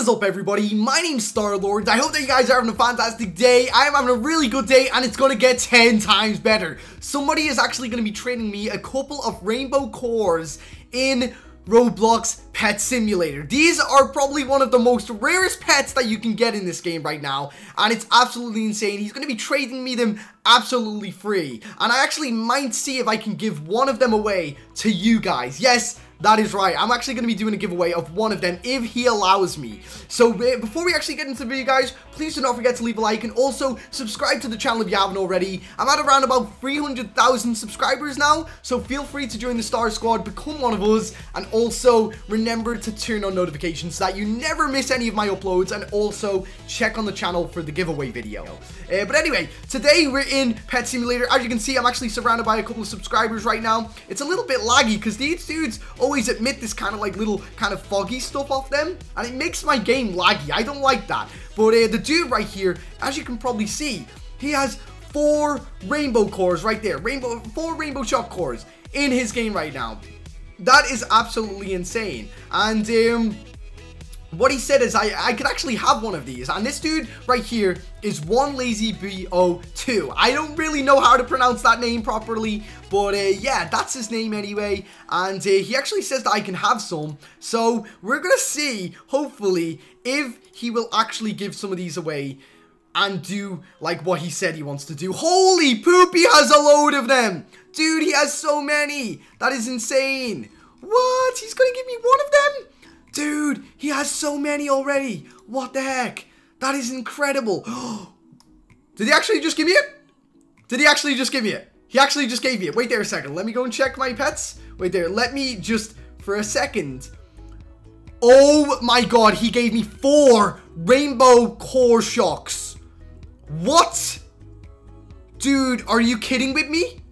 Is up everybody? My name's Star-Lord. I hope that you guys are having a fantastic day. I am having a really good day and it's to get 10 times better. Somebody is actually to be trading me a couple of rainbow cores in Roblox Pet Simulator. These are probably one of the most rarest pets that you can get in this game right now, and it's absolutely insane. He's going to be trading me them absolutely free, and I actually might see if I can give one of them away to you guys. Yes, that is right. I'm actually going to be doing a giveaway of one of them if he allows me. So uh, before we actually get into the video, guys, please do not forget to leave a like and also subscribe to the channel if you haven't already. I'm at around about 300,000 subscribers now, so feel free to join the Star Squad, become one of us, and also to turn on notifications so that you never miss any of my uploads, and also check on the channel for the giveaway video. Uh, but anyway, today we're in Pet Simulator. As you can see, I'm actually surrounded by a couple of subscribers right now. It's a little bit laggy because these dudes always admit this kind of like little kind of foggy stuff off them. And it makes my game laggy. I don't like that. But uh, the dude right here, as you can probably see, he has four rainbow cores right there. Rainbow, four rainbow shock cores in his game right now. That is absolutely insane. And um, what he said is I, I could actually have one of these. And this dude right here is one lazy bo2. I don't really know how to pronounce that name properly, but uh, yeah, that's his name anyway. And uh, he actually says that I can have some. So we're to see, hopefully, if he will actually give some of these away and do like what he said he wants to do. Holy poop, he has a load of them. Dude, he has so many. That is insane. What? He's going to give me one of them? Dude, he has so many already. What the heck? That is incredible. Did he actually just give me it? Did he actually just give me it? He actually just gave me it. Wait there a second. Let me go and check my pets. Wait there. Let me just, for a second. Oh my god, he gave me four rainbow core shocks. What? Dude, are you kidding with me?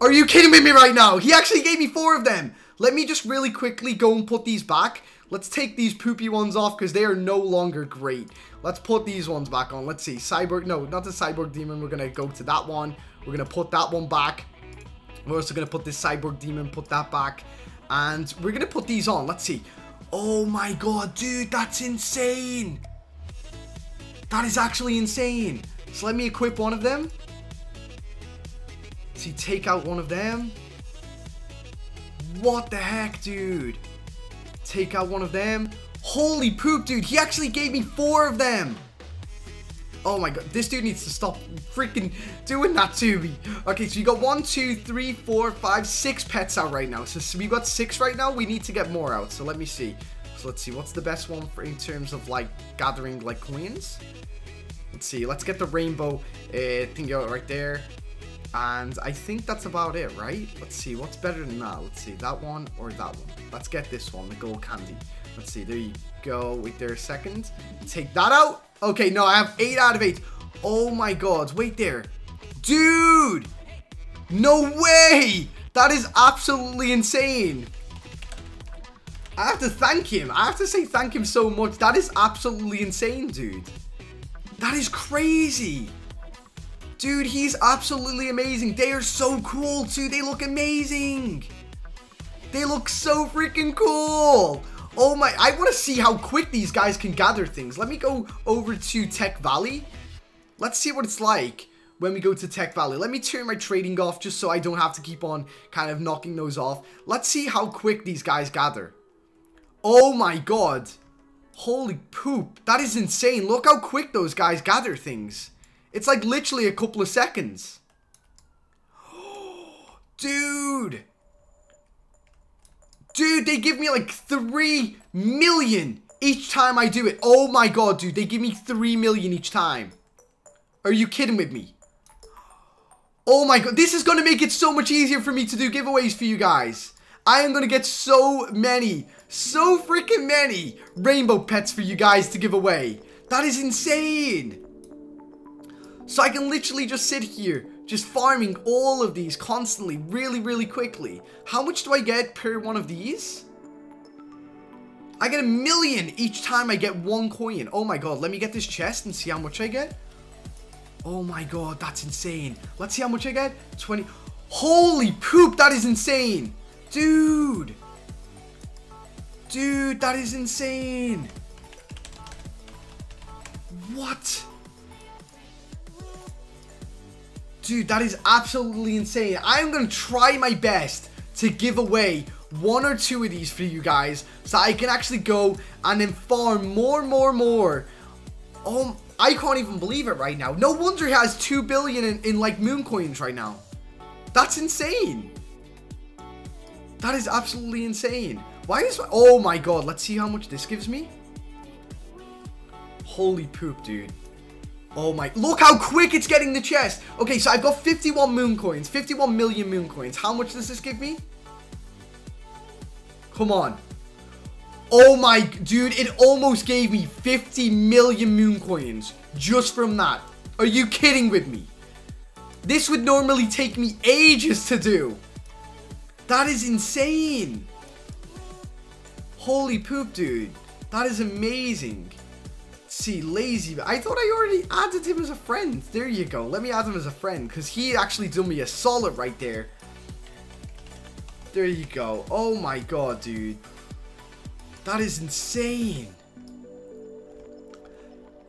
Are you kidding with me right now? He actually gave me four of them. Let me just really quickly go and put these back. Let's take these poopy ones off because they are no longer great. Let's put these ones back on. Let's see. Cyborg, no, not the Cyborg Demon. We're going to go to that one. We're going to put that one back. We're also going to put this Cyborg Demon, put that back. And we're going to put these on. Let's see. Oh my god, dude, that's insane. That is actually insane. So let me equip one of them. See, take out one of them. What the heck, dude? Take out one of them. Holy poop, dude. He actually gave me four of them. Oh my god, this dude needs to stop freaking doing that to me. Okay, so you got one, two, three, four, five, six pets out right now. So, so we got six right now. We need to get more out. So let me see. Let's see, what's the best one for in terms of like gathering like coins? Let's see, let's get the rainbow uh, thing out right there. And I think that's about it, right? Let's see, what's better than that? Let's see, that one or that one. Let's get this one, the gold candy. Let's see, there you go. Wait there a second. Take that out. Okay, no, I have 8 out of 8. Oh my god, wait there. Dude! No way! That is absolutely insane. I have to thank him. I have to say thank him so much. That is absolutely insane, dude. That is crazy. Dude, he's absolutely amazing. They are so cool, too. They look amazing. They look so freaking cool. Oh my, I want to see how quick these guys can gather things. Let me go over to Tech Valley. Let's see what it's like when we go to Tech Valley. Let me turn my trading off just so I don't have to keep on kind of knocking those off. Let's see how quick these guys gather. Oh my god. Holy poop. That is insane. Look how quick those guys gather things. It's like literally a couple of seconds. Dude. Dude, they give me like 3 million each time I do it. Oh my god, dude. They give me 3 million each time. Are you kidding with me? Oh my god. This is going to make it so much easier for me to do giveaways for you guys. I am going to get so many, so freaking many rainbow pets for you guys to give away. That is insane. So I can literally just sit here, just farming all of these constantly, really, really quickly. How much do I get per one of these? I get a million each time I get one coin. Oh my god, let me get this chest and see how much I get. Oh my god, that's insane. Let's see how much I get. 20. Holy poop, that is insane. Dude. Dude, that is insane. What? Dude, that is absolutely insane. I'm going to try my best to give away one or two of these for you guys so I can actually go and then farm more, more, more. Oh, I can't even believe it right now. No wonder he has 2 billion in, in like moon coins right now. That's insane. That is absolutely insane. Why is... Oh my god, let's see how much this gives me. Holy poop, dude. Oh my... Look how quick it's getting the chest. Okay, so I've got 51 moon coins. 51 million moon coins. How much does this give me? Come on. Oh my... Dude, it almost gave me 50 million moon coins. Just from that. Are you kidding with me? This would normally take me ages to do. That is insane. Holy poop, dude. That is amazing. see, lazy. I thought I already added him as a friend. There you go. Let me add him as a friend because he actually done me a solid right there. There you go. Oh my god, dude. That is insane.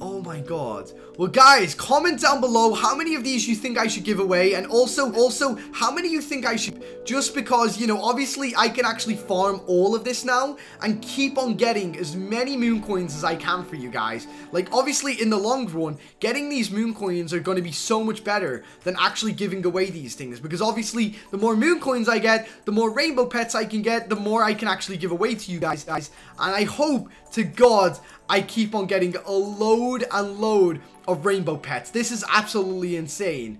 Oh my god. Well, guys, comment down below how many of these you think I should give away. And also, also, how many you think I should... Just because, you know, obviously I can actually farm all of this now. And keep on getting as many moon coins as I can for you guys. Like, obviously, in the long run, getting these moon coins are going to be so much better than actually giving away these things. Because obviously, the more moon coins I get, the more rainbow pets I can get, the more I can actually give away to you guys. guys. And I hope to God I keep on getting a load and load of rainbow pets. This is absolutely insane.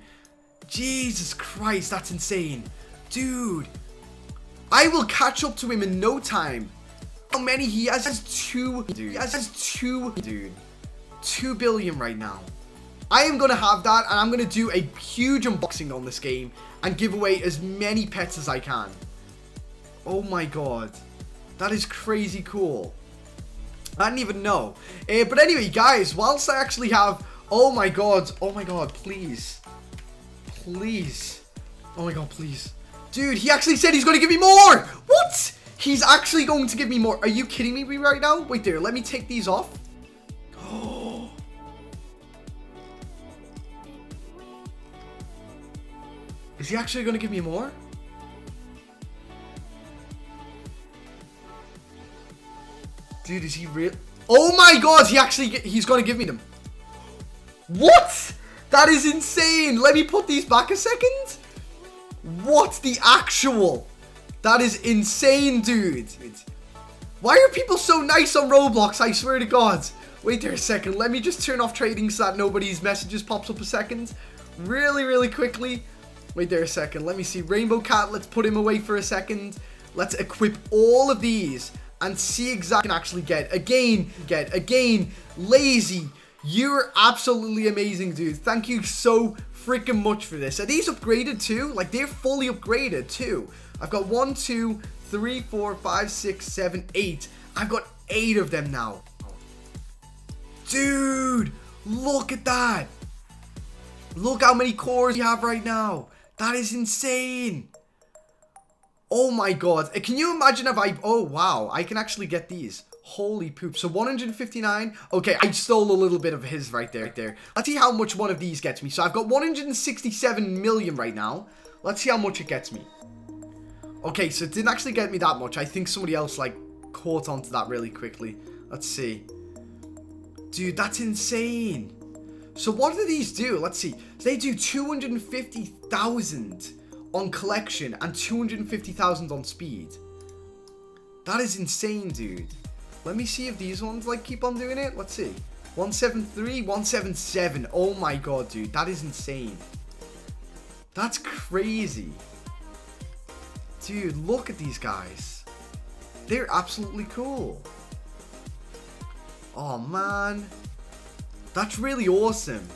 Jesus Christ, that's insane. Dude, I will catch up to him in no time. How many he has? Two, dude. He has two, dude. Two billion right now. I am going to have that and I'm going to do a huge unboxing on this game and give away as many pets as I can. Oh my god. That is crazy cool. I didn't even know. Uh, but anyway, guys, whilst I actually have... Oh my god. Oh my god, please. Please. Oh my god, please. Dude, he actually said he's going to give me more! What? He's actually going to give me more. Are you kidding me right now? Wait there, let me take these off. Is he actually going to give me more? Dude, is he real? Oh my god, he actually, he's going to give me them. What? That is insane. Let me put these back a second. What the actual? That is insane, dude. Why are people so nice on Roblox? I swear to God. Wait there a second. Let me just turn off trading so that nobody's messages pops up a second. Really, really quickly. Wait there a second. Let me see. Rainbow Cat, let's put him away for a second. Let's equip all of these and see exactly actually get. Again, get. Again, lazy. You're absolutely amazing, dude. Thank you so freaking much for this. Are these upgraded too? Like, they're fully upgraded too. I've got one, two, three, four, five, six, seven, eight. I've got eight of them now. Dude, look at that. Look how many cores you have right now. That is insane. Oh my god. Uh, can you imagine if I... Oh, wow. I can actually get these. Holy poop. So 159. Okay, I stole a little bit of his right there. Right there. Let's see how much one of these gets me. So I've got 167 million right now. Let's see how much it gets me. Okay, so it didn't actually get me that much. I think somebody else, like, caught onto that really quickly. Let's see. Dude, that's insane. So what do these do? Let's see. They do 250,000 on collection and 250,000 on speed. That is insane, dude. Let me see if these ones like keep on doing it. Let's see. 173, 177. Oh my god, dude. That is insane. That's crazy. Dude, look at these guys. They're absolutely cool. Oh, man. That's really awesome.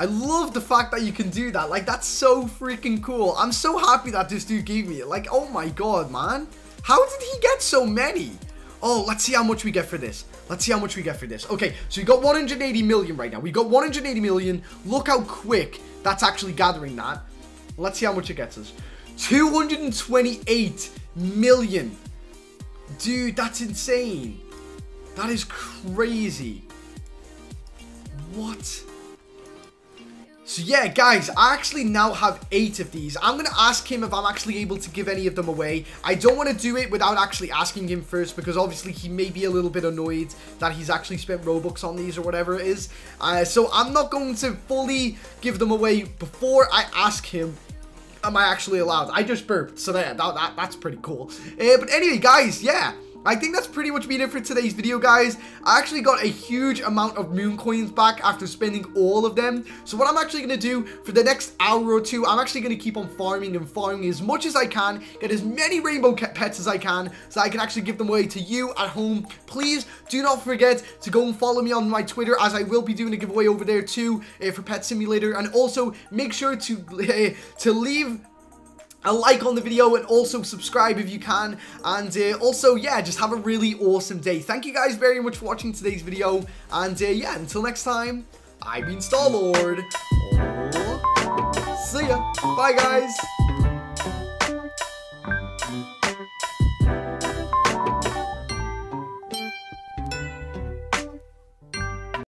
I love the fact that you can do that. Like, that's so freaking cool. I'm so happy that this dude gave me it. Like, oh my god, man. How did he get so many? Oh, let's see how much we get for this. Let's see how much we get for this. Okay, so we got 180 million right now. We got 180 million. Look how quick that's actually gathering that. Let's see how much it gets us. 228 million. Dude, that's insane. That is crazy. What? So yeah, guys, I actually now have eight of these. I'm going to ask him if I'm actually able to give any of them away. I don't want to do it without actually asking him first because obviously he may be a little bit annoyed that he's actually spent Robux on these or whatever it is. Uh, so I'm not going to fully give them away before I ask him am I actually allowed? I just burped, so that, that that's pretty cool. Uh, but anyway, guys, yeah. I think that's pretty much been it for today's video, guys. I actually got a huge amount of moon coins back after spending all of them. So what I'm actually going to do for the next hour or two, I'm actually going to keep on farming and farming as much as I can, get as many rainbow pets as I can, so I can actually give them away to you at home. Please do not forget to go and follow me on my Twitter, as I will be doing a giveaway over there too uh, for Pet Simulator. And also, make sure to, uh, to leave a like on the video and also subscribe if you can. And uh, also yeah just have a really awesome day. Thank you guys very much for watching today's video. And uh, yeah until next time I've been Starlord oh, see ya. Bye guys